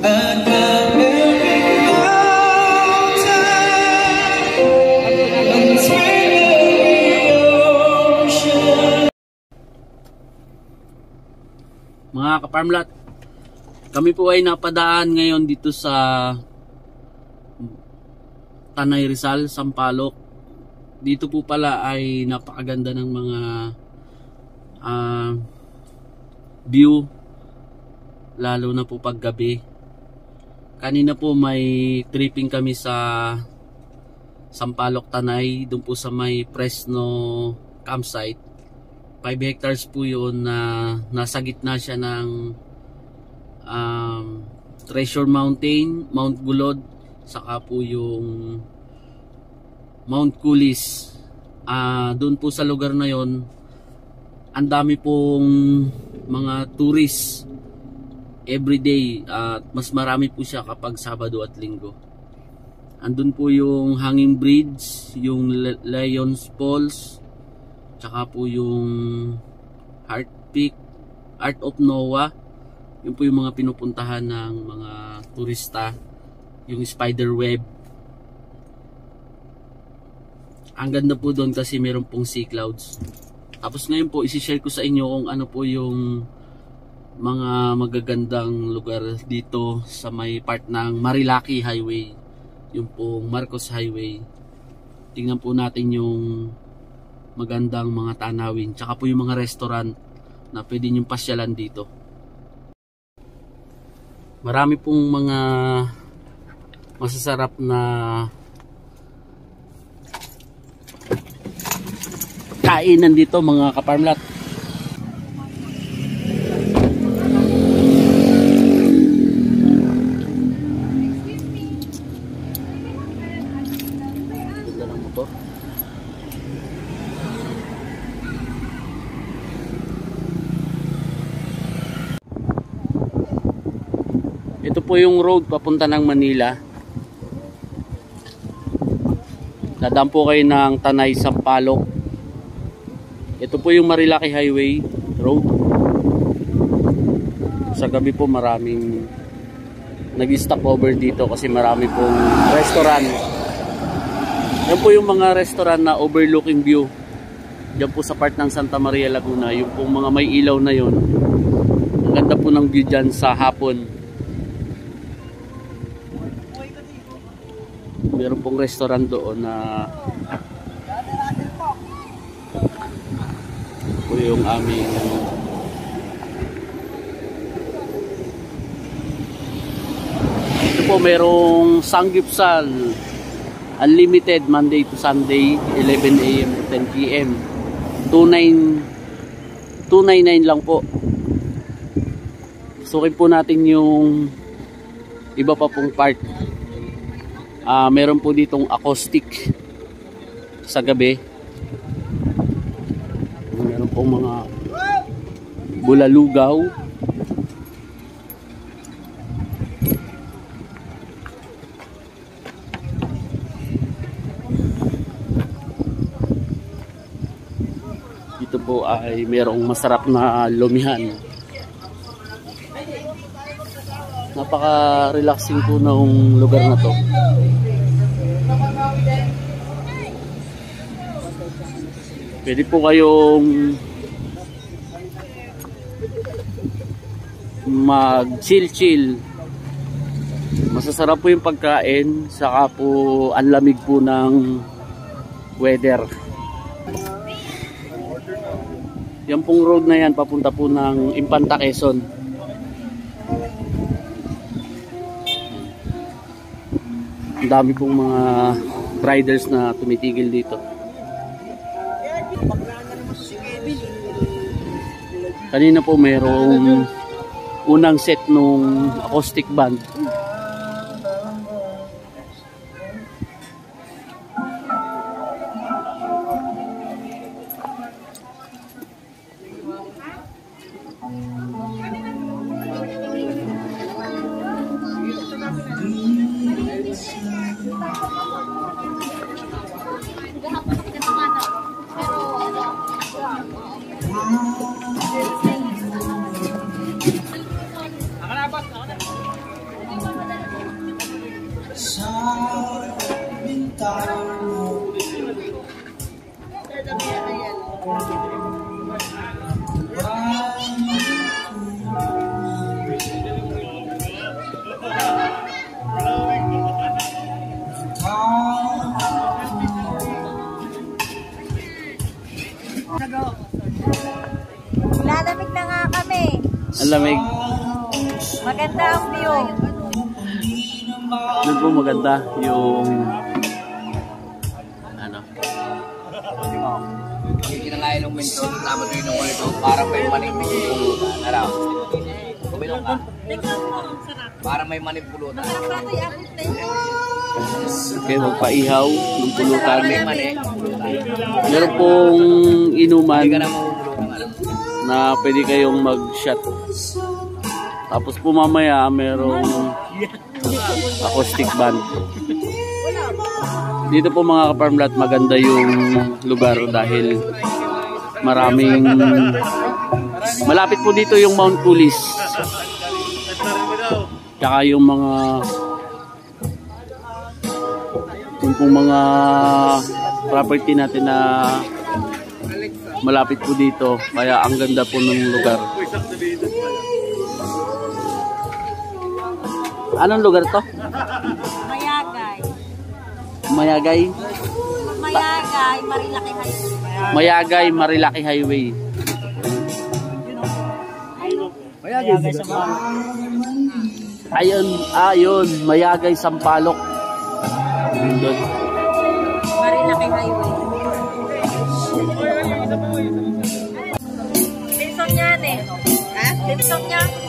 Mga kaparmlat, kami po ay napadaan ngayon dito sa Tanay Rizal, Sampaloc. Dito po pala ay napakaganda ng mga ah, view lalo na po pag gabi. Kanina po may tripping kami sa Sampaloc Tanay, doon po sa may Fresno campsite. 5 hectares po yun na nasa gitna siya ng um, Treasure Mountain, Mount Gulod, saka po yung Mount Kulis. Ah, doon po sa lugar na yon, ang dami pong mga tourists everyday at mas marami po siya kapag Sabado at Linggo. Andun po yung Hanging Bridge, yung Le- Lions Falls, tsaka po yung Heart Peak, Art of Noah. Yun po yung mga pinupuntahan ng mga turista. Yung spider web. Ang ganda po doon kasi meron pong sea clouds. Tapos ngayon po, isi-share ko sa inyo kung ano po yung mga magagandang lugar dito sa may part ng Marilaki Highway. Yung pong Marcos Highway. Tingnan po natin yung magandang mga tanawin. Tsaka po yung mga restaurant na pwede nyong pasyalan dito. Marami pong mga masasarap na kainan dito mga kaparmlat. Ito po yung road papunta ng Manila. Dadaan po kayo ng Tanay Sampaloc. Ito po yung Marilaki Highway Road. Sa gabi po maraming nag-stop over dito kasi marami pong restaurant. Yan po yung mga restaurant na overlooking view. Diyan po sa part ng Santa Maria Laguna. Yung pong mga may ilaw na yon. Ang ganda po ng view dyan sa hapon. Meron pong restaurant doon na po yung aming ito po merong Sanggipsal unlimited Monday to Sunday 11 a.m. to 10 p.m. 29 299 lang po sukin po natin yung iba pa pong part Ah, meron po ditong acoustic sa gabi. Meron pong mga bulalugaw. Dito po ay merong masarap na lumihan. Napaka-relaxing po ng lugar na to. Pwede po kayong mag chill chill masasarap po yung pagkain saka po ang lamig po ng weather. Yan pong road na yan papunta po ng Impanta Quezon dami pong mga riders na tumitigil dito. Kanina po mayroong unang set nung acoustic band Ako na, boss. Ako na. Sa Malamig. Maganda ang view. Doon po maganda yung ano. Kinangayon ng minto, tama doon yung ito, para may manipulutan. Ano? Kumilong ka. Para may manipulutan. Okay, magpaihaw ng pulutan. Meron pong inuman Hindi ka na mamumulutan. Na pwede kayong mag-shot. Tapos po mamaya merong acoustic band. Dito po mga kaparmlat maganda yung lugar dahil maraming malapit po dito yung Mount Pulis. Tsaka yung mga yung mga property natin na malapit po dito. Kaya ang ganda po ng lugar. Anong lugar to? Mayagay. Mayagay? Mayagay, Marilaki Highway. Mayagay Marilaki Highway. Mayagay. Ayun, ayun, Mayagay Sampalok. Doon. Marilaki Highway. đi sông nha nè. à, đi sông nha.